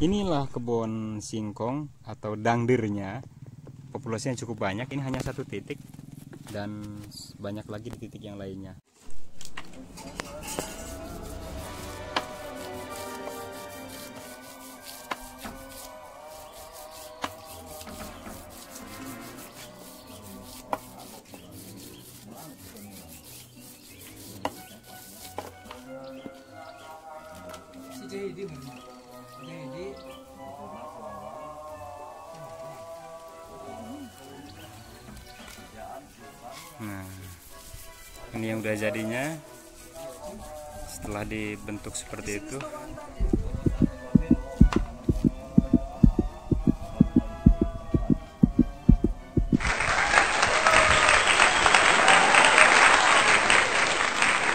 Inilah kebun singkong atau dangdirnya. Populasinya cukup banyak. Ini hanya satu titik dan banyak lagi di titik yang lainnya. JD Nah, ini yang udah jadinya. Setelah dibentuk seperti itu,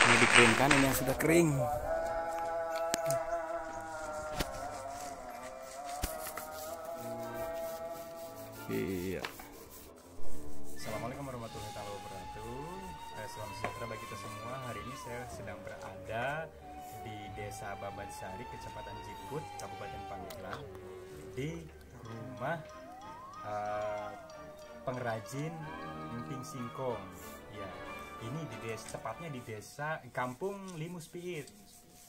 ini dikeringkan. Ini yang sudah kering. Iya. Assalamualaikum warahmatullahi wabarakatuh. Eh, Selamat sejahtera bagi kita semua. Hari ini saya sedang berada di Desa Babadsari, Kecamatan Jiput, Kabupaten Pandeglang, di rumah eh, pengrajin emping singkong. Ya, ini di desa tepatnya di desa Kampung Limus Piit.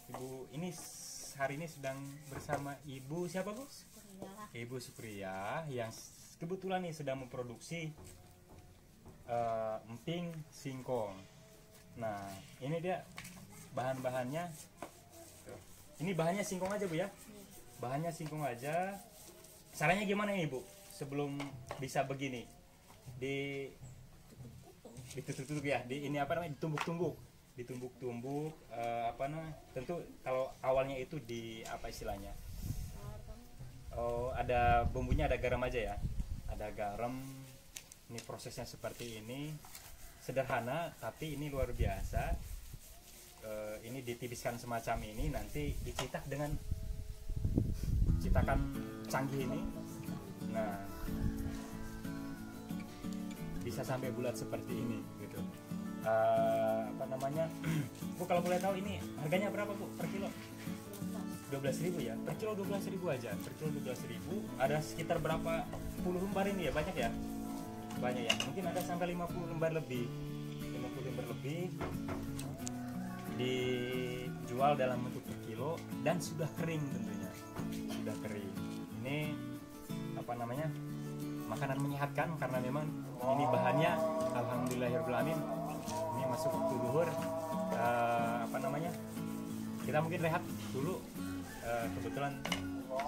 Ibu ini hari ini sedang bersama Ibu siapa bu? Ibu Supriya yang kebetulan nih sedang memproduksi eh, emping singkong. Nah, ini dia bahan-bahannya. Ini bahannya singkong aja bu ya? Bahannya singkong aja. Caranya gimana nih bu? Sebelum bisa begini, di ditutup-tutup ya, di ini apa namanya? Ditumbuk-tumbuk, ditumbuk-tumbuk. eh, apa namanya? Tentu kalau awalnya itu di apa istilahnya? Oh, ada bumbunya ada garam aja ya. Ada garam. Ini prosesnya seperti ini. Sederhana tapi ini luar biasa. Eh, ini ditipiskan semacam ini nanti dicetak dengan cetakan canggih ini. Nah, bisa sampai bulat seperti ini gitu. Eh, apa namanya? Bu kalau boleh tahu ini harganya berapa Bu per kilo? 12.000 ya? Per kilo 12.000 aja. Per kilo 12.000 ada sekitar berapa puluh lembar ini ya? Banyak ya? Banyak ya? Mungkin ada sampai 50 lembar lebih. 50 lembar lebih dijual dalam bentuk per kilo dan sudah kering tentunya. Sudah kering. Ini apa namanya? Makanan menyehatkan karena memang ini bahannya alhamdulillahirobbilalamin ini masuk ke luhur eh, apa namanya? Kita mungkin rehat dulu Eh, kebetulan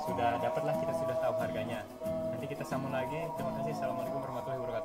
sudah dapatlah kita sudah tahu harganya. Nanti kita sambung lagi. Terima kasih. Assalamualaikum warahmatullahi wabarakatuh